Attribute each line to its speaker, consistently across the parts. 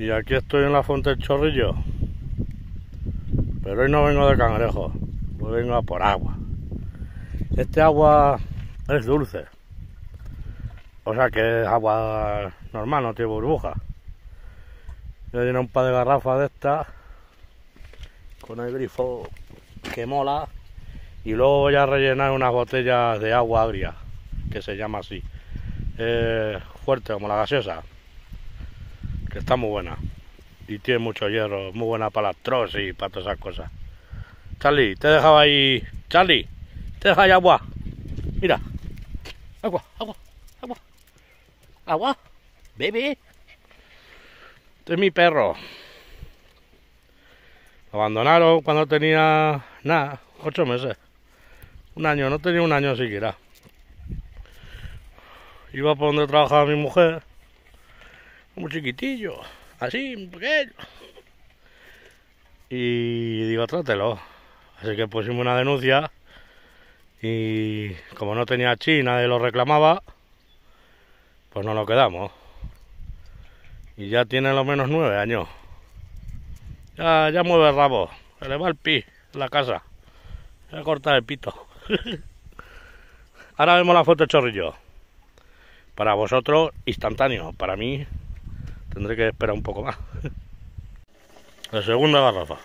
Speaker 1: Y aquí estoy en la fuente del chorrillo. Pero hoy no vengo de cangrejo, hoy vengo a por agua. Este agua es dulce. O sea que es agua normal, no tiene burbuja. Yo lleno un par de garrafas de estas con el grifo que mola y luego voy a rellenar unas botellas de agua agria, que se llama así. fuerte como la gaseosa que está muy buena. Y tiene mucho hierro, muy buena para las tros y para todas esas cosas. Charlie, te dejaba ahí. Charlie, te deja ahí agua. Mira. Agua, agua, agua. Agua. Bebé. Este es mi perro. abandonaron cuando tenía nada, ocho meses. Un año, no tenía un año siquiera. Iba por donde trabajaba mi mujer muy chiquitillo, así, pequeño. Y digo, trátelo. Así que pusimos una denuncia y como no tenía chi, nadie lo reclamaba, pues no lo quedamos. Y ya tiene lo menos nueve años. Ya, ya mueve el rabo, se le va el pi en la casa. Se a cortar el pito. Ahora vemos la foto de chorrillo. Para vosotros, instantáneo. Para mí, Tendré que esperar un poco más. La segunda garrafa.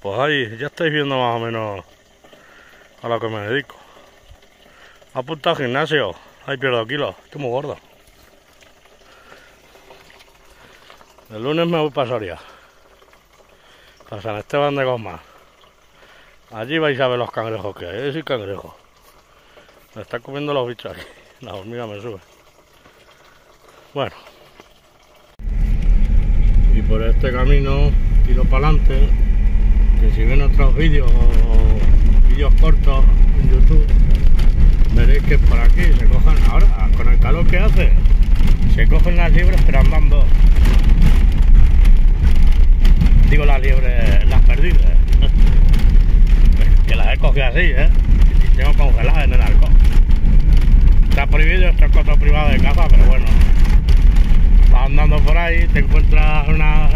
Speaker 1: Pues ahí, ya estáis viendo más o menos a lo que me dedico. Apunta al gimnasio. Ahí pierdo kilos. Estoy muy gordo. El lunes me voy para Soria. Para San Esteban de Goma. Allí vais a ver los cangrejos que hay. Sí, cangrejos. Me están comiendo los bichos aquí. La hormiga me sube. Bueno. Y por este camino tiro para adelante. Que si ven otros vídeos o vídeos cortos en YouTube, veréis que por aquí se cojan ahora, con el calor que hace, se cogen las liebres pero andando. Digo las liebres, las perdidas. que las he cogido así, ¿eh? Y tengo congeladas en el arco. Está prohibido estos cotos privados de caza, pero bueno, andando por ahí, te encuentras una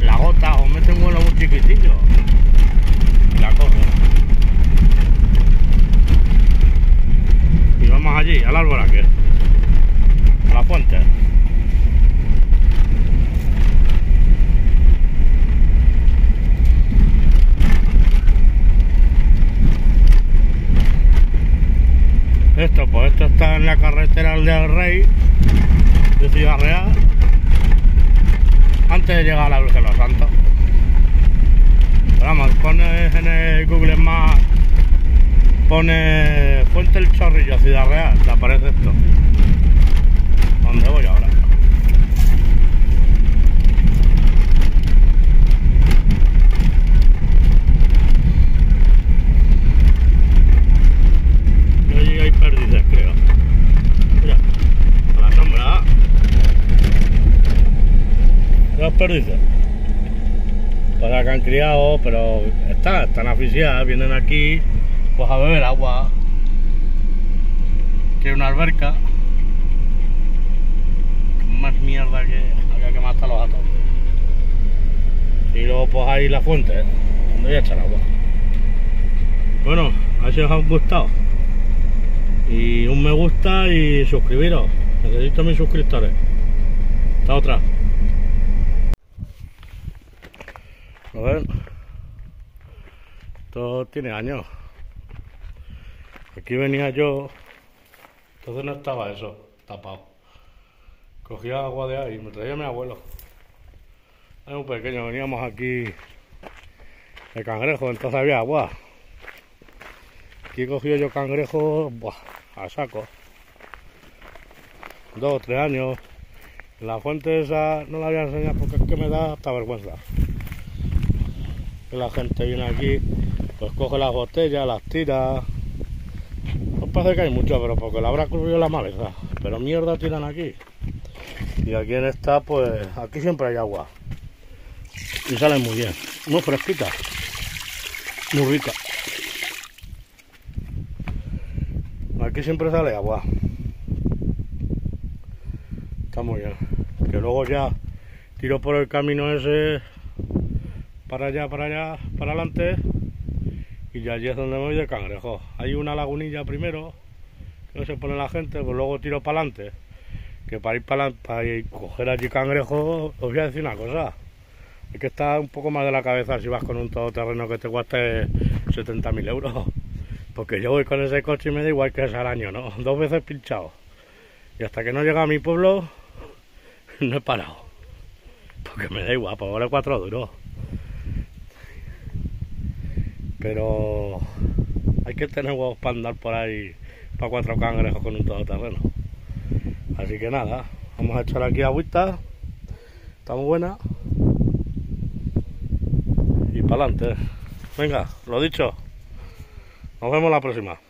Speaker 1: la gota o mete un vuelo muy chiquitillo. La coges. Y vamos allí, al árbol aquí, a la fuente. Esto, pues esto está en la carretera del Rey de Ciudad Real antes de llegar a la Virgen de los Santos. vamos, pone en el Google Maps, pone Fuente el Chorrillo, Ciudad Real, te aparece esto. ¿Dónde voy ahora? Perdices. Para que han criado, pero están, están aficiadas, vienen aquí pues a beber agua. Que una alberca. Más mierda que había que matar los gatos. Y luego pues ahí la fuente, donde voy a echar agua. Bueno, a si os ha gustado. Y un me gusta y suscribiros. Necesito mis suscriptores. Hasta otra. A ver. Esto tiene años. Aquí venía yo. Entonces no estaba eso, tapado. Cogía agua de ahí, me traía mi abuelo. Era un pequeño, veníamos aquí de cangrejo, entonces había agua. Aquí he yo cangrejo a saco. Dos tres años. La fuente esa no la voy a enseñar porque es que me da hasta vergüenza que la gente viene aquí, pues coge las botellas, las tira. No parece que hay mucho, pero porque la habrá cubierto la maleza. Pero mierda tiran aquí. Y aquí en esta, pues aquí siempre hay agua. Y sale muy bien. Muy fresquita. Muy rica. Aquí siempre sale agua. Está muy bien. que luego ya tiro por el camino ese para allá, para allá, para adelante y ya allí es donde me voy de cangrejo. Hay una lagunilla primero que se pone la gente, pues luego tiro para adelante. Que para ir para, para ir, coger allí cangrejo, os voy a decir una cosa. Hay que estar un poco más de la cabeza si vas con un todoterreno que te cueste 70.000 euros. Porque yo voy con ese coche y me da igual que es al año, ¿no? Dos veces pinchado. Y hasta que no llega a mi pueblo, no he parado. Porque me da igual, pues vale cuatro duros. Pero hay que tener huevos para andar por ahí para cuatro cangrejos con un todoterreno. Así que nada, vamos a echar aquí agüita. Está muy buena. Y para adelante. Venga, lo dicho. Nos vemos la próxima.